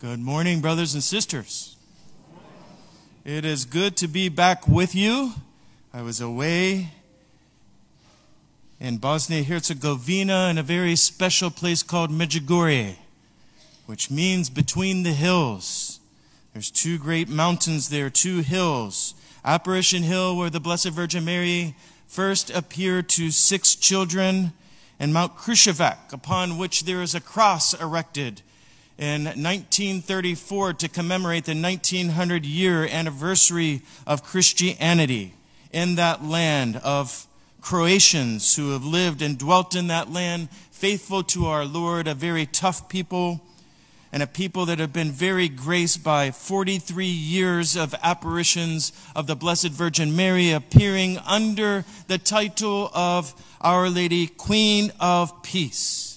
Good morning, brothers and sisters. It is good to be back with you. I was away in Bosnia Herzegovina in a very special place called Medjugorje, which means between the hills. There's two great mountains there, two hills. Apparition Hill, where the Blessed Virgin Mary first appeared to six children, and Mount Križevac, upon which there is a cross erected in 1934 to commemorate the 1900 year anniversary of Christianity in that land of Croatians who have lived and dwelt in that land, faithful to our Lord, a very tough people, and a people that have been very graced by 43 years of apparitions of the Blessed Virgin Mary appearing under the title of Our Lady, Queen of Peace.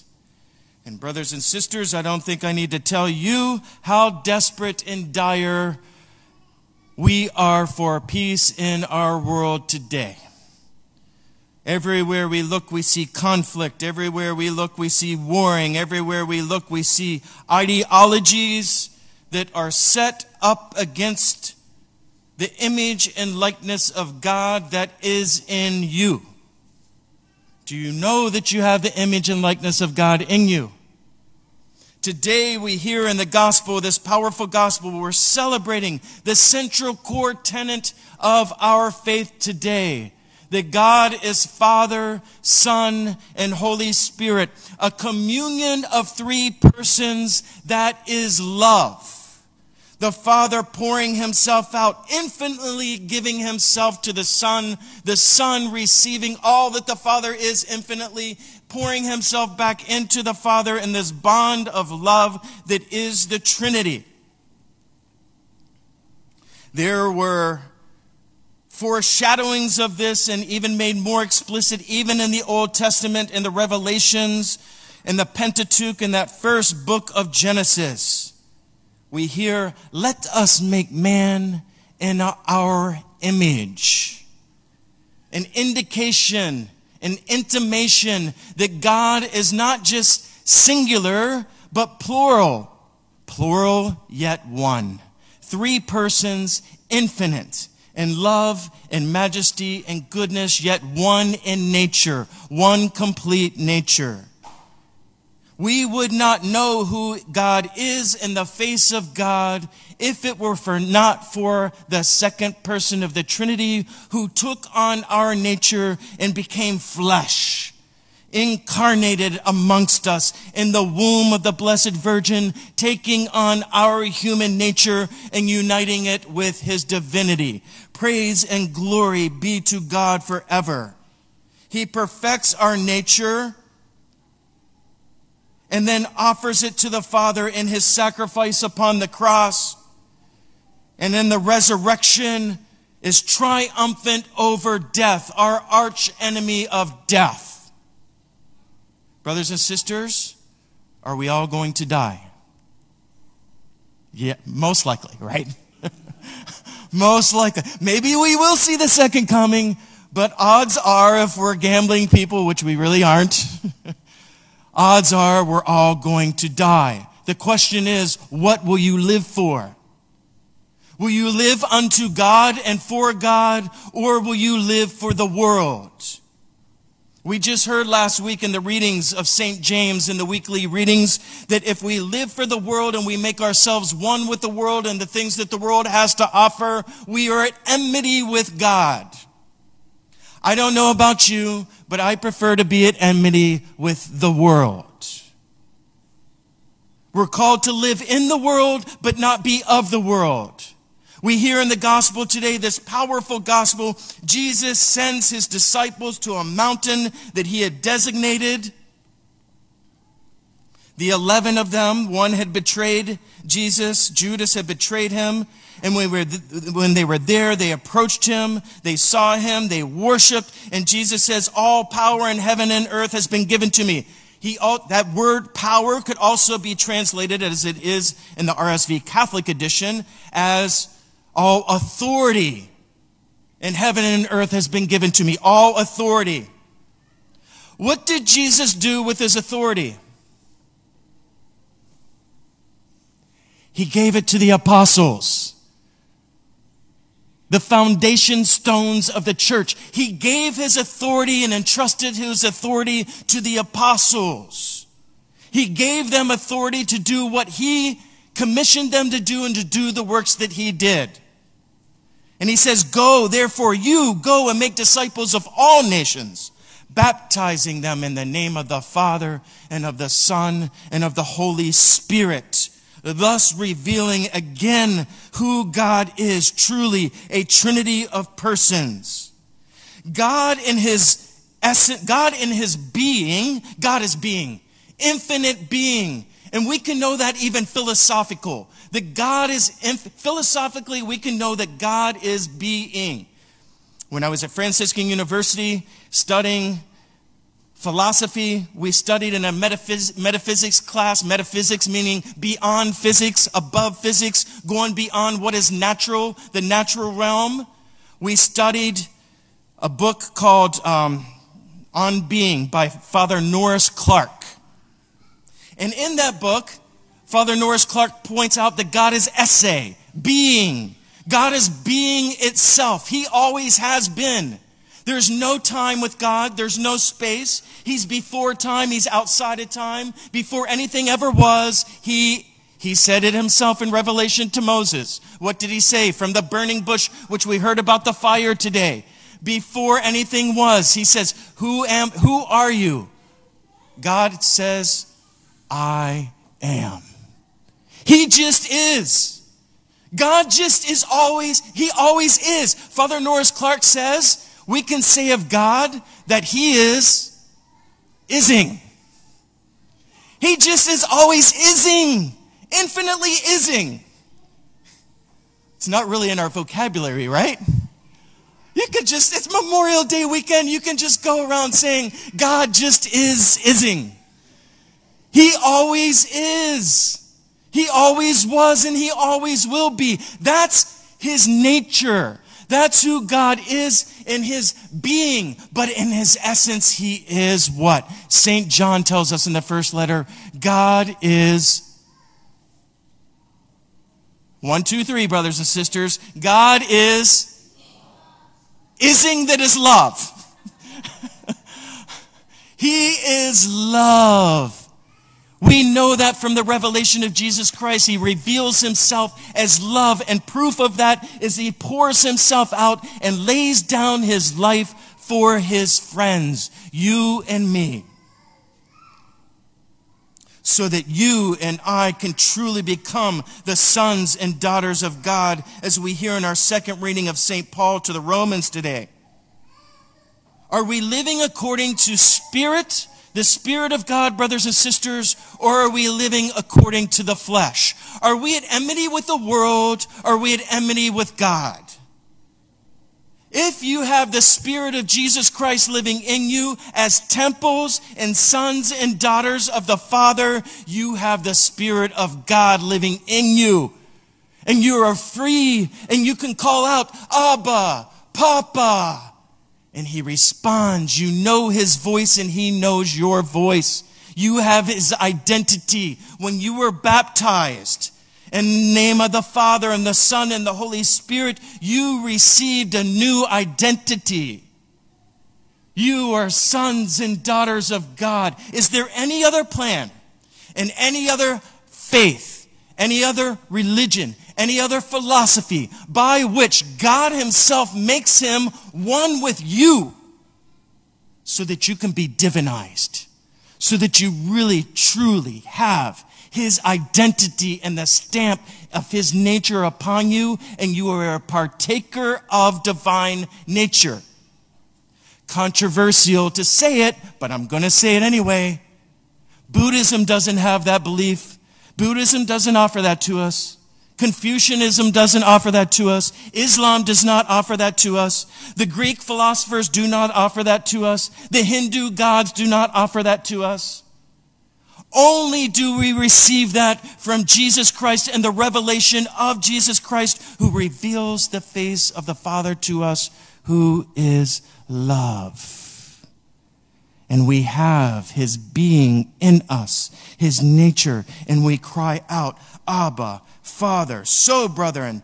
And, brothers and sisters, I don't think I need to tell you how desperate and dire we are for peace in our world today. Everywhere we look, we see conflict. Everywhere we look, we see warring. Everywhere we look, we see ideologies that are set up against the image and likeness of God that is in you. Do you know that you have the image and likeness of God in you? Today we hear in the gospel, this powerful gospel, we're celebrating the central core tenet of our faith today. That God is Father, Son, and Holy Spirit. A communion of three persons that is love the Father pouring himself out, infinitely giving himself to the Son, the Son receiving all that the Father is infinitely, pouring himself back into the Father in this bond of love that is the Trinity. There were foreshadowings of this and even made more explicit even in the Old Testament in the Revelations in the Pentateuch in that first book of Genesis we hear, let us make man in our image. An indication, an intimation that God is not just singular, but plural. Plural yet one. Three persons, infinite in love and majesty and goodness, yet one in nature, one complete nature we would not know who God is in the face of God if it were for not for the second person of the Trinity who took on our nature and became flesh, incarnated amongst us in the womb of the Blessed Virgin, taking on our human nature and uniting it with his divinity. Praise and glory be to God forever. He perfects our nature and then offers it to the Father in his sacrifice upon the cross. And in the resurrection is triumphant over death, our arch enemy of death. Brothers and sisters, are we all going to die? Yeah, most likely, right? most likely. Maybe we will see the second coming, but odds are if we're gambling people, which we really aren't, odds are we're all going to die. The question is, what will you live for? Will you live unto God and for God, or will you live for the world? We just heard last week in the readings of St. James in the weekly readings that if we live for the world and we make ourselves one with the world and the things that the world has to offer, we are at enmity with God. I don't know about you, but I prefer to be at enmity with the world. We're called to live in the world, but not be of the world. We hear in the gospel today, this powerful gospel, Jesus sends his disciples to a mountain that he had designated. The 11 of them, one had betrayed Jesus, Judas had betrayed him. And when, we when they were there, they approached him, they saw him, they worshiped, and Jesus says, all power in heaven and earth has been given to me. He, that word power could also be translated as it is in the RSV Catholic edition as all authority in heaven and earth has been given to me. All authority. What did Jesus do with his authority? He gave it to the apostles. The foundation stones of the church. He gave his authority and entrusted his authority to the apostles. He gave them authority to do what he commissioned them to do and to do the works that he did. And he says, Go, therefore, you go and make disciples of all nations, baptizing them in the name of the Father and of the Son and of the Holy Spirit, thus revealing again who God is truly a trinity of persons. God in his essence, God in his being, God is being, infinite being. And we can know that even philosophical. That God is, philosophically, we can know that God is being. When I was at Franciscan University studying philosophy, we studied in a metaphys- metaphysics class, metaphysics meaning beyond physics, above physics, going beyond what is natural, the natural realm. We studied a book called um, On Being by Father Norris Clarke. And in that book, Father Norris Clarke points out that God is esse, being. God is being itself. He always has been. There's no time with God. There's no space. He's before time. He's outside of time. Before anything ever was, he he said it himself in Revelation to Moses. What did he say? From the burning bush, which we heard about the fire today. Before anything was, he says, Who am, who are you? God says, I am. He just is. God just is always, He always is. Father Norris Clarke says, we can say of God that He is ising. He just is always ising, infinitely ising. It's not really in our vocabulary, right? You could just, it's Memorial Day weekend, you can just go around saying, God just is ising. He always is. He always was and he always will be. That's his nature. That's who God is in his being. But in his essence, he is what? St. John tells us in the first letter God is. One, two, three, brothers and sisters. God is ising that is love. he is love. We know that from the revelation of Jesus Christ. He reveals himself as love, and proof of that is he pours himself out and lays down his life for his friends, you and me. So that you and I can truly become the sons and daughters of God, as we hear in our second reading of St. Paul to the Romans today. Are we living according to spirit? The Spirit of God, brothers and sisters, or are we living according to the flesh? Are we at enmity with the world? Or are we at enmity with God? If you have the Spirit of Jesus Christ living in you as temples and sons and daughters of the Father, you have the Spirit of God living in you. And you are free and you can call out, Abba, Papa. And he responds. You know his voice and he knows your voice. You have his identity. When you were baptized in the name of the Father and the Son and the Holy Spirit, you received a new identity. You are sons and daughters of God. Is there any other plan and any other faith, any other religion, any other philosophy by which God Himself makes Him one with you so that you can be divinized, so that you really truly have His identity and the stamp of His nature upon you, and you are a partaker of divine nature. Controversial to say it, but I'm going to say it anyway. Buddhism doesn't have that belief. Buddhism doesn't offer that to us. Confucianism doesn't offer that to us. Islam does not offer that to us. The Greek philosophers do not offer that to us. The Hindu gods do not offer that to us. Only do we receive that from Jesus Christ and the revelation of Jesus Christ who reveals the face of the Father to us who is love. And we have his being in us, his nature, and we cry out, Abba, Father. So, brethren,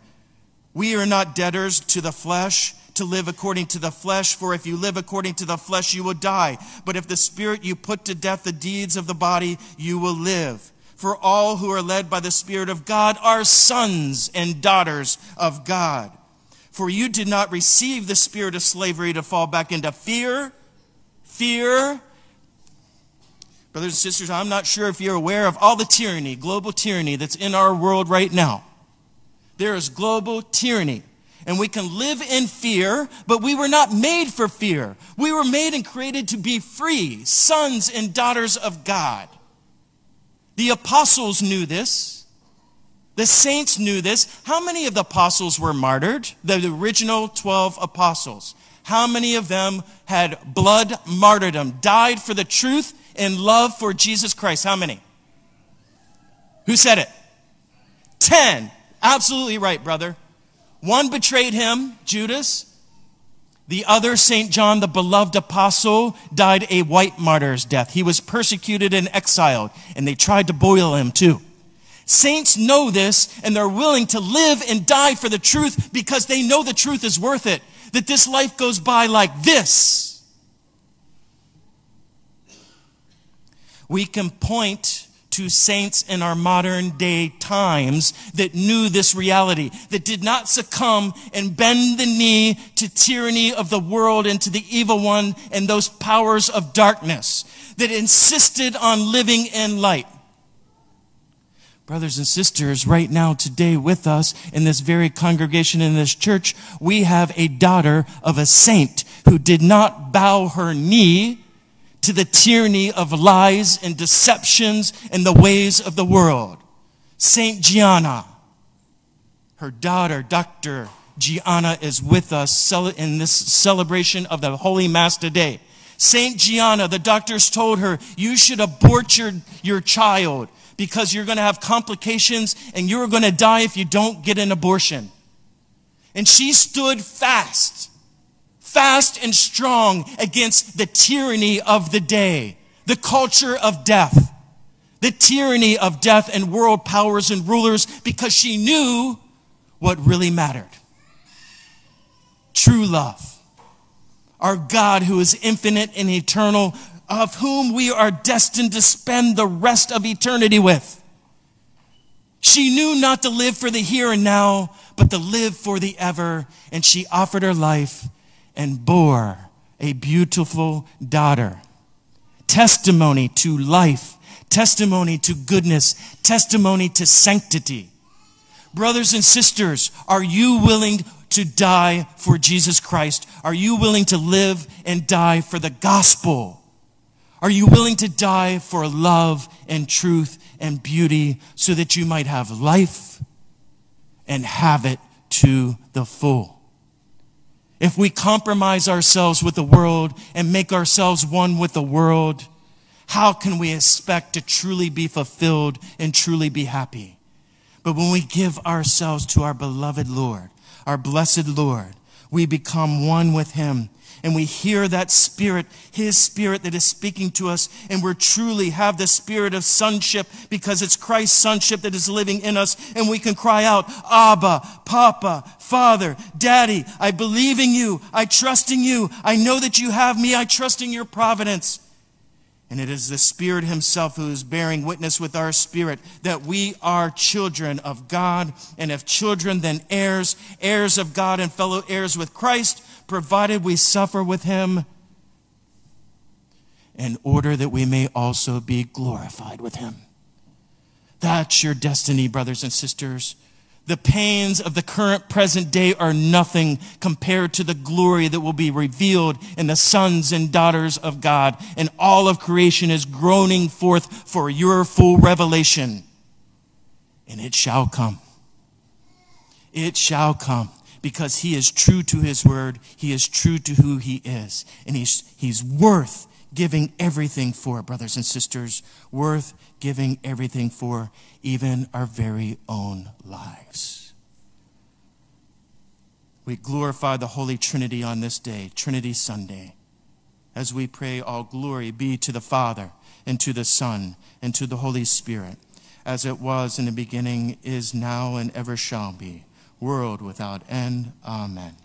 we are not debtors to the flesh to live according to the flesh, for if you live according to the flesh, you will die. But if the Spirit you put to death the deeds of the body, you will live. For all who are led by the Spirit of God are sons and daughters of God. For you did not receive the spirit of slavery to fall back into fear fear. Brothers and sisters, I'm not sure if you're aware of all the tyranny, global tyranny that's in our world right now. There is global tyranny. And we can live in fear, but we were not made for fear. We were made and created to be free, sons and daughters of God. The apostles knew this. The saints knew this. How many of the apostles were martyred? The original 12 apostles. How many of them had blood martyrdom, died for the truth and love for Jesus Christ? How many? Who said it? Ten. Absolutely right, brother. One betrayed him, Judas. The other, St. John, the beloved apostle, died a white martyr's death. He was persecuted and exiled, and they tried to boil him too. Saints know this, and they're willing to live and die for the truth because they know the truth is worth it that this life goes by like this. We can point to saints in our modern day times that knew this reality, that did not succumb and bend the knee to tyranny of the world and to the evil one and those powers of darkness, that insisted on living in light brothers and sisters, right now, today, with us in this very congregation in this church, we have a daughter of a saint who did not bow her knee to the tyranny of lies and deceptions and the ways of the world. Saint Gianna, her daughter, Dr. Gianna, is with us in this celebration of the Holy Mass today. Saint Gianna, the doctors told her, you should abort your, your child because you're going to have complications and you're going to die if you don't get an abortion. And she stood fast, fast and strong against the tyranny of the day, the culture of death, the tyranny of death and world powers and rulers because she knew what really mattered. True love. Our God who is infinite and eternal of whom we are destined to spend the rest of eternity with. She knew not to live for the here and now, but to live for the ever, and she offered her life and bore a beautiful daughter. Testimony to life, testimony to goodness, testimony to sanctity. Brothers and sisters, are you willing to die for Jesus Christ? Are you willing to live and die for the gospel? Are you willing to die for love and truth and beauty so that you might have life and have it to the full? If we compromise ourselves with the world and make ourselves one with the world, how can we expect to truly be fulfilled and truly be happy? But when we give ourselves to our beloved Lord, our blessed Lord, we become one with Him. And we hear that spirit, his spirit that is speaking to us, and we truly have the spirit of sonship because it's Christ's sonship that is living in us, and we can cry out, Abba, Papa, Father, Daddy, I believe in you, I trust in you, I know that you have me, I trust in your providence. And it is the Spirit Himself who is bearing witness with our spirit that we are children of God, and if children, then heirs, heirs of God and fellow heirs with Christ provided we suffer with him in order that we may also be glorified with him. That's your destiny, brothers and sisters. The pains of the current present day are nothing compared to the glory that will be revealed in the sons and daughters of God. And all of creation is groaning forth for your full revelation. And it shall come. It shall come because he is true to his word. He is true to who he is. And he's, he's worth giving everything for, brothers and sisters, worth giving everything for, even our very own lives. We glorify the Holy Trinity on this day, Trinity Sunday, as we pray, All glory be to the Father, and to the Son, and to the Holy Spirit, as it was in the beginning, is now, and ever shall be, world without end. Amen.